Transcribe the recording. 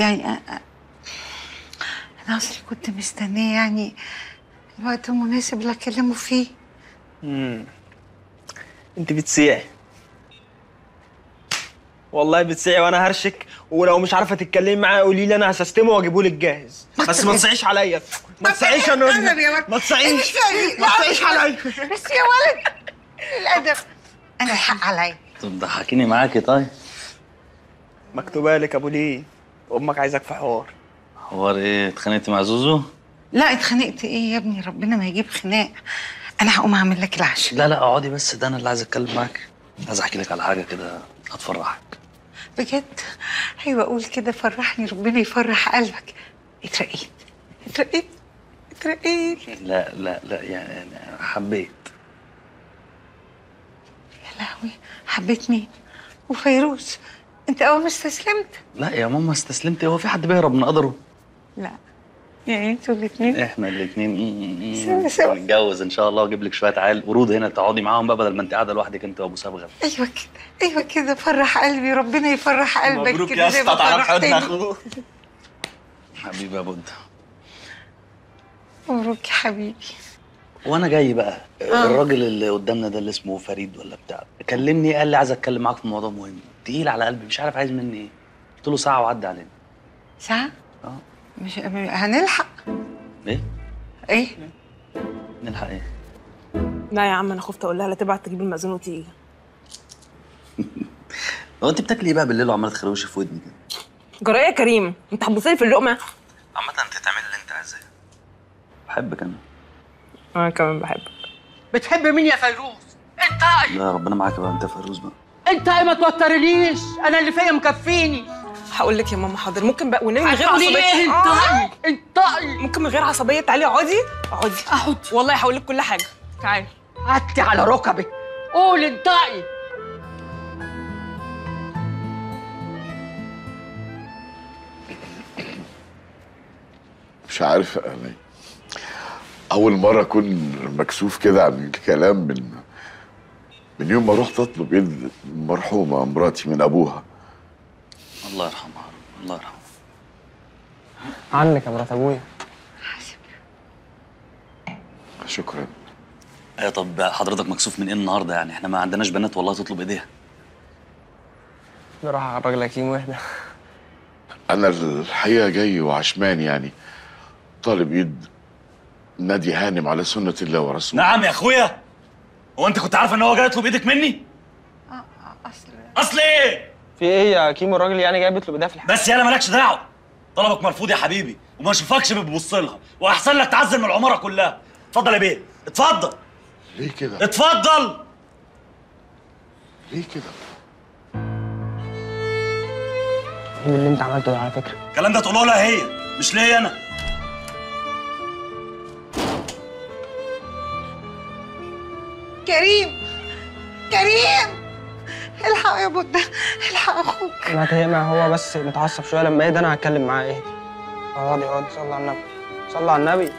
يعني أنا أصلي كنت مستنية يعني الوقت المناسب اللي أكلمه فيه. امم انت بتسيعي. والله بتسيعي وأنا هرشك ولو مش عارفة تتكلمي معايا قولي لي أنا هسستمه وأجيبه لك جاهز. بس ما تصيعيش عليا. ما تصيعيش يا نونيا ما تصيعيش ما تصيعيش عليا. بس يا ولد الادب أنا الحق عليا. طب ضحكيني معاكي طيب. مكتوبة لك أبو ليه؟ أمك عايزك في حوار. حوار إيه؟ اتخانقتي مع زوزو؟ لا اتخانقت. إيه يا ابني؟ ربنا ما يجيب خناق. أنا هقوم أعمل لك العشاء. لا لا اقعدي بس. ده أنا اللي عايز أتكلم معاك. عايز أحكي لك على حاجة كده هتفرحك. بجد؟ أيوه قول كده. فرحني. ربنا يفرح قلبك. اترقيت. اترقيت. اترقيت. لا لا لا يعني حبيت. يا لهوي. حبيت مين؟ وفيروز. أنت أول ما استسلمت؟ لا يا ماما استسلمت. هو في حد بيهرب من قدره؟ لا. يعني أنتوا الاثنين إحنا الاثنين سوا سوا. نتجوز إن شاء الله وأجيب لك شوية عيال. ورود هنا تقعدي معاهم بقى بدل ما أنت قاعدة لوحدك أنت وأبو صبغه أيوه كده أيوه كده. فرح قلبي ربنا يفرح قلبك مبروك كده يا أسطى. تعرف حضن. اخوه حبيبي يا بود. مبروك يا حبيبي. وأنا جاي بقى الراجل اللي قدامنا ده اللي اسمه فريد ولا بتاع كلمني قال لي عايز اتكلم معاك في موضوع مهم. تقيل على قلبي مش عارف عايز مني إيه. قلت له ساعة وعدى علينا ساعة؟ آه. مش هنلحق؟ إيه؟ إيه؟ نلحق إيه؟ لا يا عم أنا خفت أقول لها لا تبعت تجيب المأذون وتيجي. هو أنت بتاكلي إيه بقى بالليل وعمالة تخروشي في ودني كده جرايه يا كريم. أنت هتبصلي في اللقمة. عامة أنت تعملي اللي أنت عايزاه. بحبك أنا. أنا كمان بحبك. بتحب مين يا فيروز؟ أنت لا ربنا معاك بقى أنت فيروز بقى. أنت ما توترنيش أنا اللي فيا مكفيني. هقول لك يا ماما حاضر. ممكن بقى ونبي من غير عصبيه إيه؟ آه. انت انت ممكن من غير عصبية تعالي اقعدي؟ اقعدي. اقعد والله هقول لك كل حاجة. تعالي. قعدتي على ركبك. قول انطقي مش عارف يعني أول مرة أكون مكسوف كده عن الكلام من من يوم ما رحت أطلب إيد المرحومة مراتي من أبوها. الله يرحمها الله يرحمها. عنك يا مرات أبويا. شكرا. إيه طب حضرتك مكسوف من إيه النهارده يعني؟ إحنا ما عندناش بنات والله تطلب إيديها. نروح على الراجل هكيم واحدة أنا الحقيقة جاي وعشمان يعني. طالب إيد نادي هانم على سنة الله ورسوله. نعم يا أخويا. هو أنت كنت عارف إن هو جاي يطلب إيدك مني؟ أصل. أصل إيه؟ في إيه يا كيمو الراجل يعني جاي بيطلب ايديها في الحاجة بس يالا مالكش دعوة. طلبك مرفوض يا حبيبي وما اشوفكش بتبص لها وأحسن لك تعزل من العمارة كلها. اتفضل يا بيه. اتفضل. ليه كده؟ اتفضل. ليه كده؟ إيه اللي أنت عملته ده على فكرة. الكلام ده تقوله لها هي مش ليا أنا. كريم. كريم! الحق يا بودة الحق أخوك. أنا هتهمع هو بس متعصب شوية. لما إيه ده أنا هتكلم معاه إيه؟ اقعدي اقعدي صلي على النبي. صلي على النبي.